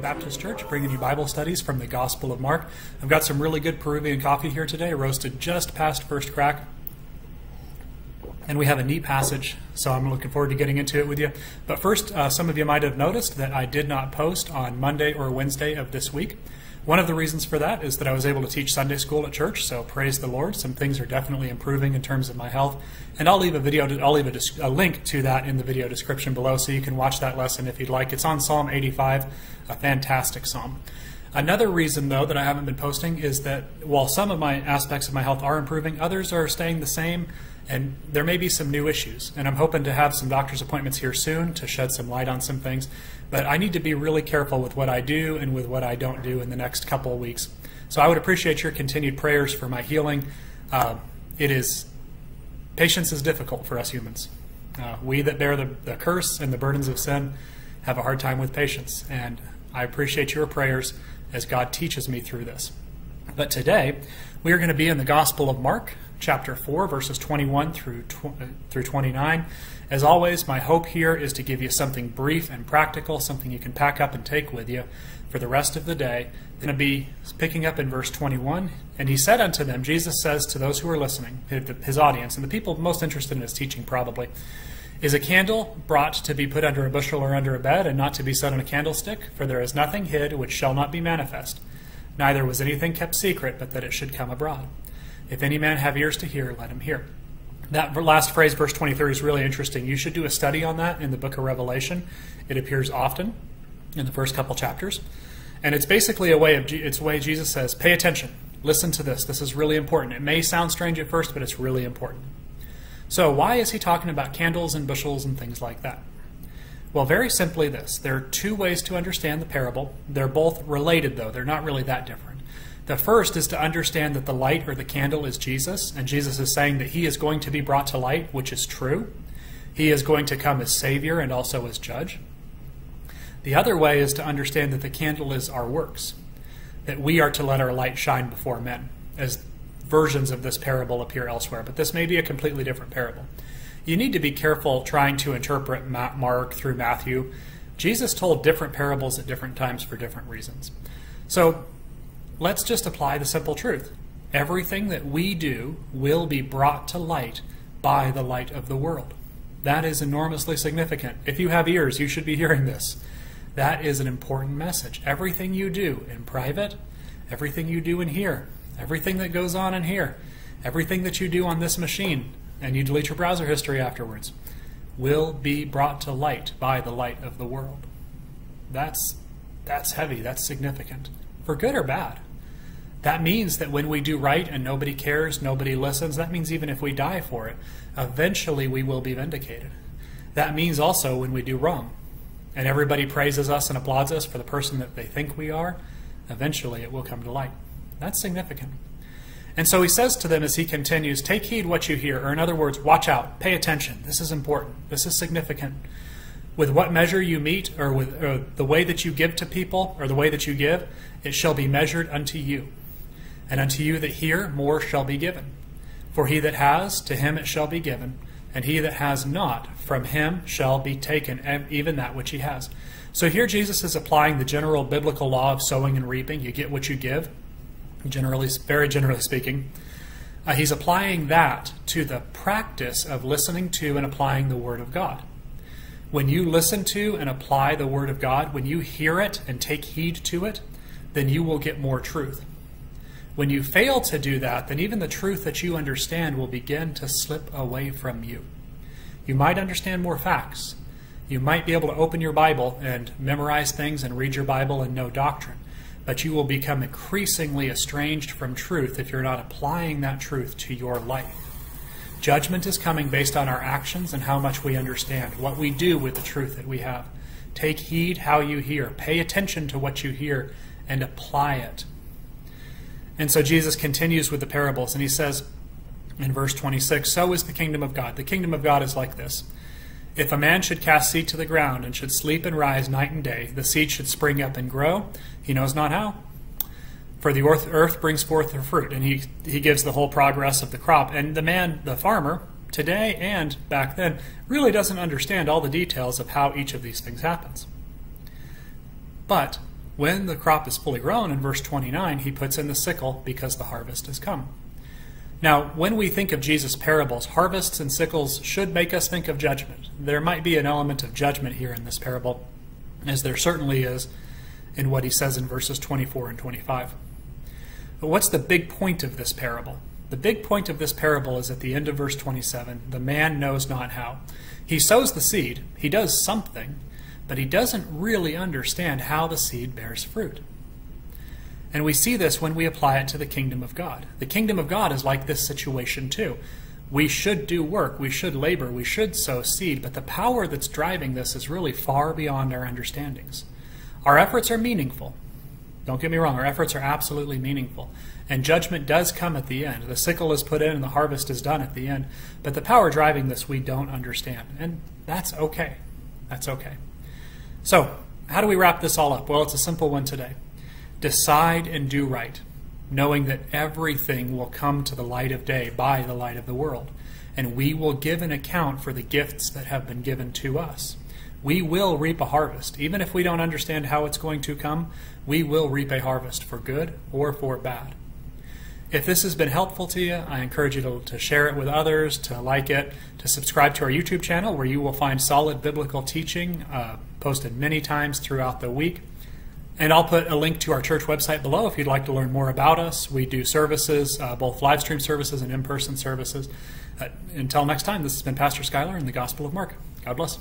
Baptist Church, bringing you Bible studies from the Gospel of Mark. I've got some really good Peruvian coffee here today, roasted just past first crack. And we have a neat passage, so I'm looking forward to getting into it with you. But first, uh, some of you might have noticed that I did not post on Monday or Wednesday of this week. One of the reasons for that is that I was able to teach Sunday school at church, so praise the Lord. Some things are definitely improving in terms of my health, and I'll leave a video. To, I'll leave a, a, link to that in the video description below, so you can watch that lesson if you'd like. It's on Psalm 85, a fantastic psalm. Another reason, though, that I haven't been posting is that while some of my aspects of my health are improving, others are staying the same and there may be some new issues. And I'm hoping to have some doctor's appointments here soon to shed some light on some things. But I need to be really careful with what I do and with what I don't do in the next couple of weeks. So I would appreciate your continued prayers for my healing. Uh, it is, patience is difficult for us humans. Uh, we that bear the, the curse and the burdens of sin have a hard time with patience. And I appreciate your prayers as God teaches me through this. But today, we are going to be in the Gospel of Mark, chapter 4, verses 21 through, tw- uh, through 29. As always, my hope here is to give you something brief and practical, something you can pack up and take with you for the rest of the day. Going to be picking up in verse 21. And he said unto them, Jesus says to those who are listening, his audience, and the people most interested in his teaching probably, is a candle brought to be put under a bushel or under a bed, and not to be set on a candlestick? For there is nothing hid which shall not be manifest, neither was anything kept secret, but that it should come abroad. If any man have ears to hear, let him hear. That last phrase, verse 23, is really interesting. You should do a study on that in the book of Revelation. It appears often in the first couple chapters. And it's basically a way of it's a way Jesus says, pay attention. Listen to this. This is really important. It may sound strange at first, but it's really important. So, why is he talking about candles and bushels and things like that? Well, very simply this. There are two ways to understand the parable. They're both related, though. They're not really that different. The first is to understand that the light or the candle is Jesus, and Jesus is saying that he is going to be brought to light, which is true. He is going to come as Savior and also as Judge. The other way is to understand that the candle is our works, that we are to let our light shine before men, as versions of this parable appear elsewhere, but this may be a completely different parable. You need to be careful trying to interpret Mark through Matthew. Jesus told different parables at different times for different reasons. So let's just apply the simple truth. Everything that we do will be brought to light by the light of the world. That is enormously significant. If you have ears, you should be hearing this. That is an important message. Everything you do in private, everything you do in here, everything that goes on in here, everything that you do on this machine, and you delete your browser history afterwards, will be brought to light by the light of the world. That's that's heavy, that's significant. For good or bad. That means that when we do right and nobody cares, nobody listens, that means even if we die for it, eventually we will be vindicated. That means also when we do wrong and everybody praises us and applauds us for the person that they think we are, eventually it will come to light. That's significant. And so he says to them as he continues, Take heed what you hear, or in other words, watch out, pay attention. This is important, this is significant. With what measure you mete, or with or the way that you give to people, or the way that you give, it shall be measured unto you. And unto you that hear, more shall be given. For he that has, to him it shall be given, and he that has not, from him shall be taken even that which he has. So here Jesus is applying the general biblical law of sowing and reaping. You get what you give, generally, very generally speaking. Uh, he's applying that to the practice of listening to and applying the Word of God. When you listen to and apply the Word of God, when you hear it and take heed to it, then you will get more truth. When you fail to do that, then even the truth that you understand will begin to slip away from you. You might understand more facts. You might be able to open your Bible and memorize things and read your Bible and know doctrine. But you will become increasingly estranged from truth if you're not applying that truth to your life. Judgment is coming based on our actions and how much we understand, what we do with the truth that we have. Take heed how you hear. Pay attention to what you hear and apply it. And so Jesus continues with the parables, and he says in verse 26 So is the kingdom of God. The kingdom of God is like this. If a man should cast seed to the ground, and should sleep and rise night and day, the seed should spring up and grow. He knows not how. For the earth brings forth her fruit, and he, he gives the whole progress of the crop. And the man, the farmer, today and back then, really doesn't understand all the details of how each of these things happens. But when the crop is fully grown, in verse 29, he puts in the sickle because the harvest has come. Now, when we think of Jesus' parables, harvests and sickles should make us think of judgment. There might be an element of judgment here in this parable, as there certainly is in what he says in verses 24 and 25. But what's the big point of this parable? The big point of this parable is at the end of verse 27 the man knows not how. He sows the seed, he does something, but he doesn't really understand how the seed bears fruit. And we see this when we apply it to the kingdom of God. The kingdom of God is like this situation too. We should do work, we should labor, we should sow seed, but the power that's driving this is really far beyond our understandings. Our efforts are meaningful. Don't get me wrong, our efforts are absolutely meaningful. And judgment does come at the end. The sickle is put in and the harvest is done at the end. But the power driving this we don't understand. And that's okay. That's okay. So, how do we wrap this all up? Well, it's a simple one today. Decide and do right, knowing that everything will come to the light of day by the light of the world, and we will give an account for the gifts that have been given to us. We will reap a harvest. Even if we don't understand how it's going to come, we will reap a harvest for good or for bad. If this has been helpful to you, I encourage you to, to, share it with others, to like it, to subscribe to our YouTube channel where you will find solid biblical teaching uh, posted many times throughout the week. And I'll put a link to our church website below if you'd like to learn more about us. We do services, uh, both live stream services and in person services. Uh, until next time, this has been Pastor Schuyler and the Gospel of Mark. God bless.